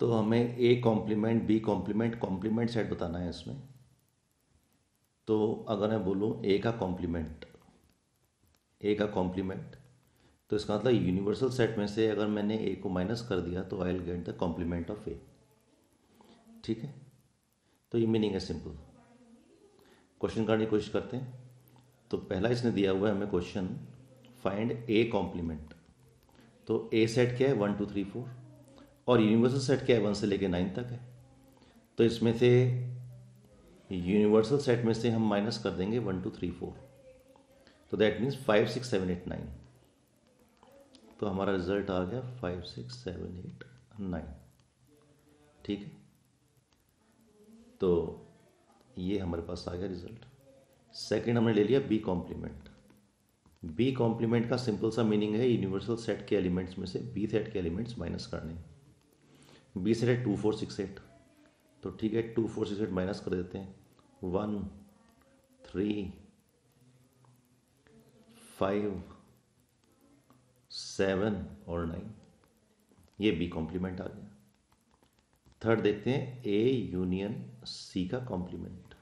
तो हमें A complement B complement complement set बताना है इसमें। तो अगर मैं बोलूँ ए का कॉम्प्लीमेंट ए का कॉम्प्लीमेंट तो इसका मतलब यूनिवर्सल सेट में से अगर मैंने ए को माइनस कर दिया तो I will get the complement of A ठीक है? तो ये मीनिंग है सिंपल क्वेश्चन करने की कोशिश करते हैं। तो पहला इसने दिया हुआ है हमें क्वेश्चन फाइंड ए कॉम्प्लीमेंट तो ए सेट क्या है? वन टू थ्री फोर और यूनिवर्सल सेट क्या है? वन से लेके नाइन तक है। तो इसमें से यूनिवर्सल सेट में से हम माइनस कर देंगे वन टू थ्री फोर तो that means five six seven eight nine तो हमारा रिज़ल्ट आ गया five six seven eight nine ठीक है? तो ये हमारे पास आ गया रिज़ल्ट सेकंड हमने ले लिया बी कॉम्प्लीमेंट बी कॉम्प्लीमेंट का सिंपल सा मीनिंग है यूनिवर्सल सेट के एलिमेंट्स में से बी सेट के एलिमेंट्स माइनस करने। बी सेट है टू फोर सिक्स एट। तो ठीक है, two four six eight minus कर देते हैं। वन, थ्री, फाइव, सेवन और नाइन। ये बी कॉम्प्लीमेंट आ गया। थर्ड देखते हैं, ए यूनियन सी का कॉम्प्लीमेंट।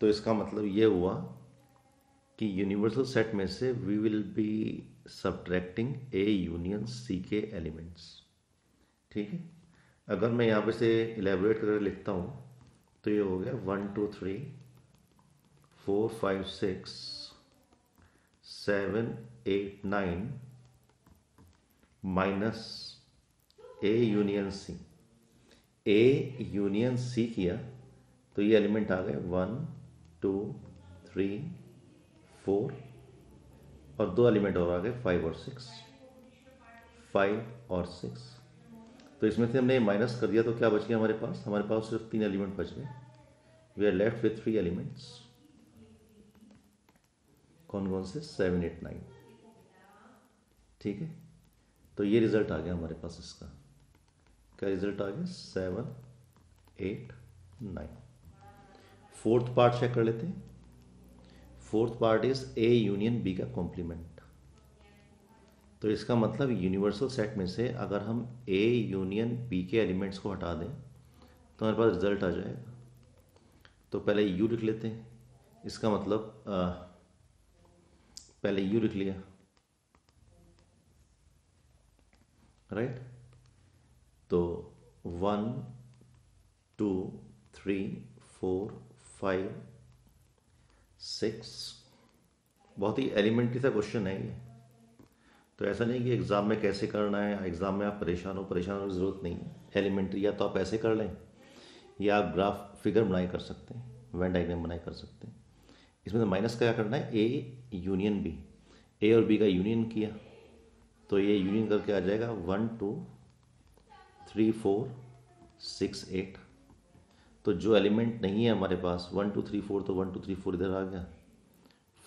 तो इसका मतलब ये हुआ कि यूनिवर्सल सेट में से we will be subtracting A union C के एलिमेंट्स। ठीक है? अगर मैं यहाँ पे से इलेबोरेट करके लिखता हूँ तो ये हो गया one two three four five six seven eight nine minus A union C A union C किया तो ये एलिमेंट आ गए वन टू थ्री फोर और दो एलिमेंट और आ गए फाइव और सिक्स फाइव और सिक्स तो इसमें से हमने माइनस कर दिया तो क्या बच गया हमारे पास? हमारे पास सिर्फ़ तीन एलिमेंट बच गए। We are left with three elements कौन कौन से? सेवन एट नाइन ठीक है? तो ये रिज़ल्ट आ गया हमारे पास इसका। क्या रिज़ल्ट आ गया? Seven eight nine fourth part check कर लेते हैं। Fourth part is A union B का कॉम्प्लीमेंट तो इसका मतलब यूनिवर्सल सेट में से अगर हम ए यूनियन बी के एलिमेंट्स को हटा दें तो हमारे पास रिज़ल्ट आ जाएगा। तो पहले यू लिख लेते हैं। इसका मतलब आ, पहले यू लिख लिया। राइट तो one two three four five six बहुत ही एलिमेंट्री सा क्वेश्चन है ये। तो ऐसा नहीं कि एग्ज़ाम में कैसे करना है एग्ज़ाम में आप परेशान हो, परेशान होने की ज़रूरत नहीं है। एलिमेंट्री या तो आप ऐसे कर लें, या आप ग्राफ फिगर बनाए कर सकते हैं वैन डाइग्राम बनाए कर सकते हैं। इसमें तो माइनस क्या करना है? ए यूनियन बी ए और बी का यूनियन किया तो ये यूनियन करके आ जाएगा one two three four six eight तो जो एलिमेंट नहीं है हमारे पास वन टू थ्री फोर तो वन टू थ्री फोर इधर आ गया।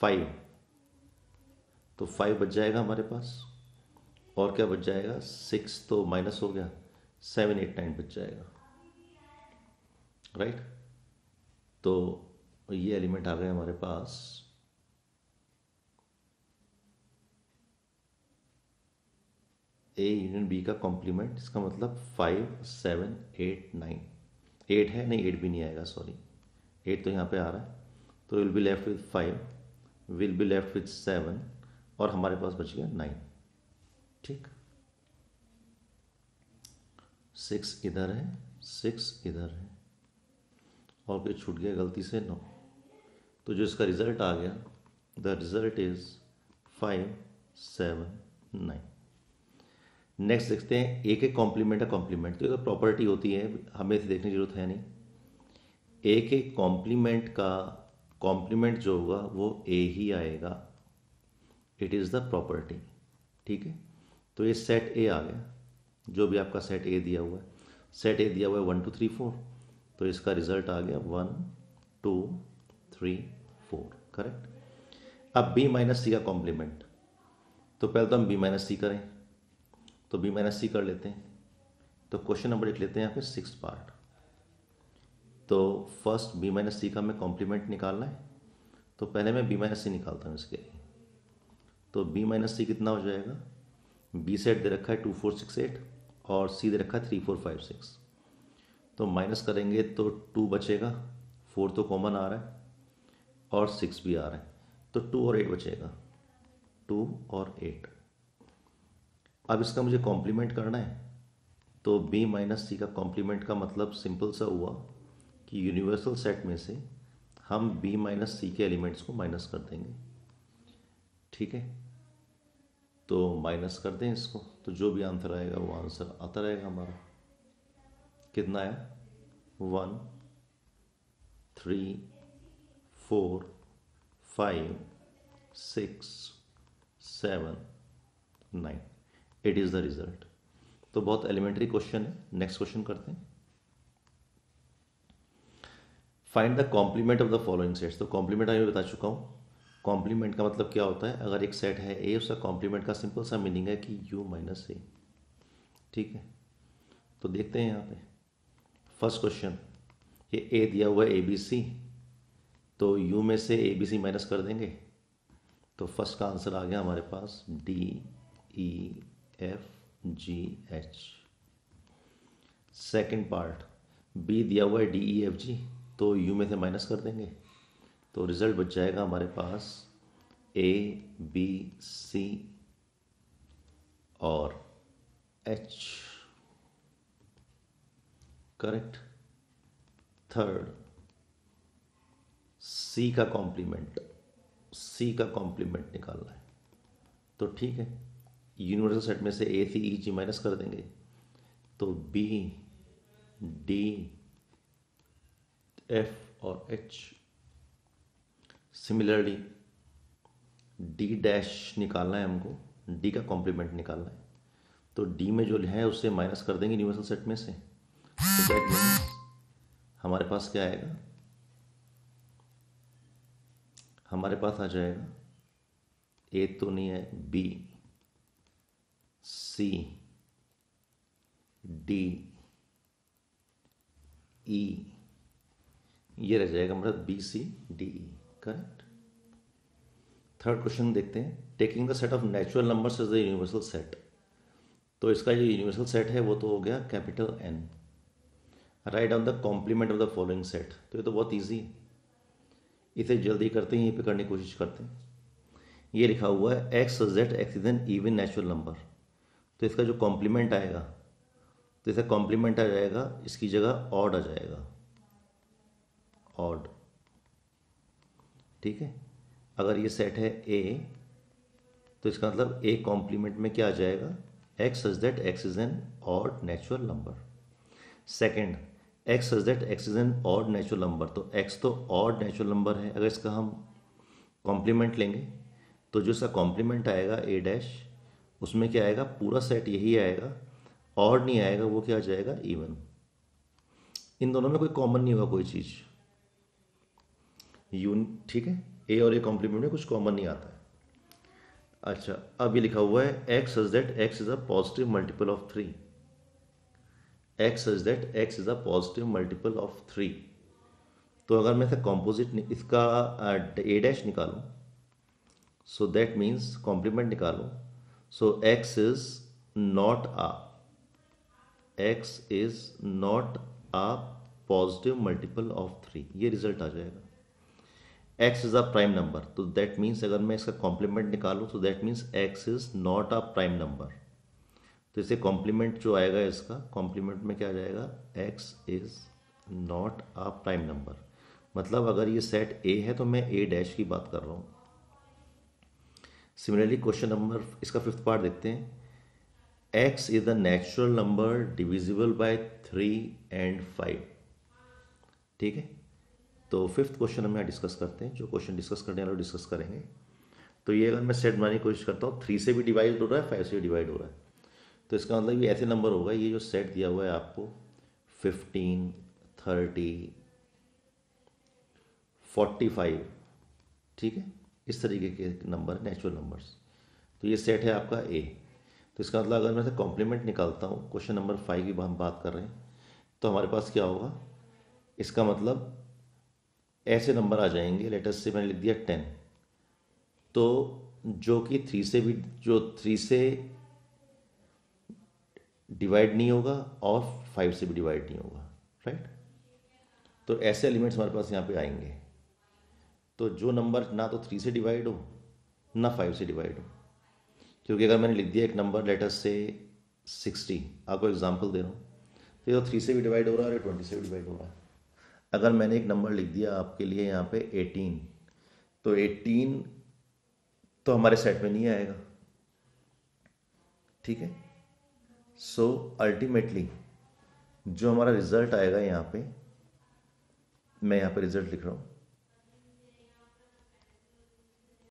फाइव तो फाइव बच जाएगा हमारे पास। और क्या बच जाएगा? सिक्स तो माइनस हो गया। सेवन एट नाइन बच जाएगा। राइट तो ये एलिमेंट आ गए हमारे पास। ए यूनियन बी का कॉम्प्लीमेंट इसका मतलब five seven eight nine eight है, नहीं एट भी नहीं आएगा सॉरी एट तो यहाँ पे आ रहा है। तो will be left with five will be left with seven और हमारे पास बच गया नाइन। ठीक? सिक्स इधर है, सिक्स इधर है। और फिर छूट गया गलती से नौ। तो जो इसका रिज़ल्ट आ गया, the result is five, seven, nine. Next देखते हैं, एक एक कॉम्प्लीमेंट है, कॉम्प्लीमेंट। तो ये तो प्रॉपर्टी होती है, हमें इसे देखने की ज़रूरत है नहीं। एक एक कॉम्प्लीमेंट का, कॉम्प्लीमेंट जो होगा, वो ए ही आएगा। इट इज़ द प्रॉपर्टी ठीक है? तो ये सेट ए आ गया। जो भी आपका सेट ए दिया हुआ है। सेट ए दिया हुआ है वन टू थ्री फोर तो इसका रिज़ल्ट आ गया one two three four correct अब बी माइनस सी का कॉम्प्लीमेंट तो पहले तो हम बी माइनस सी करें। तो बी माइनस सी कर लेते हैं। तो क्वेश्चन नंबर लिख लेते हैं यहाँ पे सिक्स पार्ट तो फ़र्स्ट बी माइनस सी का हमें कॉम्प्लीमेंट निकालना है। तो पहले मैं बी माइनस सी निकालता हूँ इसके लिए। तो बी माइनस सी कितना हो जाएगा? बी सेट दे रखा है टू फोर सिक्स एट और सी दे रखा है थ्री फोर फाइव सिक्स तो माइनस करेंगे तो टू बचेगा फोर तो कॉमन आ रहा है और सिक्स भी आ रहा है। तो टू और एट बचेगा। टू और एट अब इसका मुझे कॉम्प्लीमेंट करना है। तो बी माइनस सी का कॉम्प्लीमेंट का मतलब सिंपल सा हुआ कि यूनिवर्सल सेट में से हम बी माइनस सी के एलिमेंट्स को माइनस कर देंगे। ठीक है? तो माइनस कर दें इसको। तो जो भी आंसर आएगा, वो आंसर आता रहेगा हमारा। कितना आया one, three, four, five, six, seven, nine. It is the result तो बहुत एलिमेंट्री क्वेश्चन है। नेक्स्ट क्वेश्चन करते हैं। Find the complement of the following sets तो कॉम्प्लीमेंट मैं बता चुका हूँ। कॉम्प्लीमेंट का मतलब क्या होता है? अगर एक सेट है ए उसका कॉम्प्लीमेंट का सिंपल सा मीनिंग है कि यू माइनस ए ठीक है? तो देखते हैं यहाँ पे। फ़र्स्ट क्वेश्चन ये ए दिया हुआ है ए बी सी तो यू में से ए बी सी माइनस कर देंगे? तो फ़र्स्ट का आंसर आ गया हमारे पास D E F G H second part B दिया हुआ है डी ई एफ़ जी तो यू में से माइनस कर देंगे? तो रिज़ल्ट बच जाएगा हमारे पास ए बी सी और एच करेक्ट थर्ड सी का कॉम्प्लीमेंट सी का कॉम्प्लीमेंट निकालना है। तो ठीक है यूनिवर्सल सेट में से ए सी ई जी माइनस कर देंगे। तो बी डी एफ़ और एच सिमिलरली डी डैश निकालना है हमको डी का कॉम्प्लीमेंट निकालना है। तो डी में जो है उससे माइनस कर देंगे यूनिवर्सल सेट में से। तो दैट मीन्स हमारे पास क्या आएगा? हमारे पास आ जाएगा ए तो नहीं है बी सी डी ई ये रह जाएगा मतलब B C D E correct third question देखते हैं। Taking the set of natural numbers is the universal set तो इसका जो यूनिवर्सल सेट है, वो तो हो गया capital N right on the complement of the following set तो ये तो बहुत ईजी है। इसे जल्दी करते हैं, यहीं पे करने की कोशिश करते हैं। ये लिखा हुआ है X Z X is an even natural number तो इसका जो कॉम्प्लीमेंट आएगा तो इसका कॉम्प्लीमेंट आ जाएगा, इसकी जगह ऑड आ जाएगा। ऑड ठीक है? अगर ये सेट है ए तो इसका मतलब ए कॉम्प्लीमेंट में क्या आ जाएगा? X is that X is an odd natural number second X is that X is an odd natural number तो एक्स तो ऑड नेचुरल नंबर है। अगर इसका हम कॉम्प्लीमेंट लेंगे तो जो इसका कॉम्प्लीमेंट आएगा ए डैश उसमें क्या आएगा? पूरा सेट यही आएगा। ऑड नहीं आएगा, वो क्या आ जाएगा? इवन इन दोनों में कोई कॉमन नहीं होगा कोई चीज़। यून ठीक है? ए और ए कॉम्प्लीमेंट में कुछ कॉमन नहीं आता है। अच्छा अब ये लिखा हुआ है X is that X is a positive multiple of three X is that X is a positive multiple of three तो अगर मैं कॉम्पोजिट इसका ए डैश निकालूं सो दैट मीन्स कॉम्प्लीमेंट निकालूं so X is not a X is not a positive multiple of three ये result आ जाएगा। X is a prime number तो दैट मीन्स अगर मैं इसका कॉम्प्लीमेंट निकालूँ तो that means X is not a prime number तो इसे कॉम्प्लीमेंट जो आएगा इसका कॉम्प्लीमेंट में क्या आ जाएगा? X is not a prime number मतलब अगर ये सेट ए है तो मैं ए डैश की बात कर रहा हूँ। सिमिलरली क्वेश्चन नंबर इसका फिफ्थ पार्ट देखते हैं। X is the natural number divisible by three and five ठीक है? तो फिफ्थ क्वेश्चन हम यहाँ डिस्कस करते हैं। जो क्वेश्चन डिस्कस करने वाले डिस्कस करेंगे। तो ये अगर मैं सेट बनाने की कोशिश करता हूँ थ्री से भी डिवाइड हो रहा है फाइव से भी डिवाइड हो रहा है। तो इसका मतलब ये ऐसे नंबर होगा, ये जो सेट दिया हुआ है आपको फिफ्टीन थर्टी फोर्टी फाइव ठीक है? इस तरीके के नंबर नेचुरल नंबर्स तो ये सेट है आपका ए तो इसका मतलब अगर मैं से कॉम्प्लीमेंट निकालता हूँ क्वेश्चन नंबर फाइव की हम बात कर रहे हैं तो हमारे पास क्या होगा? इसका मतलब ऐसे नंबर आ जाएँगे लेटस से मैंने लिख दिया टेन तो जो कि थ्री से भी, जो थ्री से डिवाइड नहीं होगा और फाइव से भी डिवाइड नहीं होगा राइट तो ऐसे एलिमेंट्स हमारे पास यहाँ पे आएँगे। तो जो नंबर ना तो थ्री से डिवाइड हो, ना फाइव से डिवाइड हो। क्योंकि अगर मैंने लिख दिया एक नंबर लेटर से सिक्सटी आपको एग्ज़ाम्पल दे रहा हूँ। तो ये तो थ्री से भी डिवाइड हो रहा है और ट्वेंटी से भी डिवाइड हो रहा है। अगर मैंने एक नंबर लिख दिया आपके लिए यहाँ पे एटीन तो एटीन तो हमारे सेट में नहीं आएगा। ठीक है? सो so, अल्टीमेटली जो हमारा रिज़ल्ट आएगा यहाँ पे मैं यहाँ पे रिज़ल्ट लिख रहा हूँ।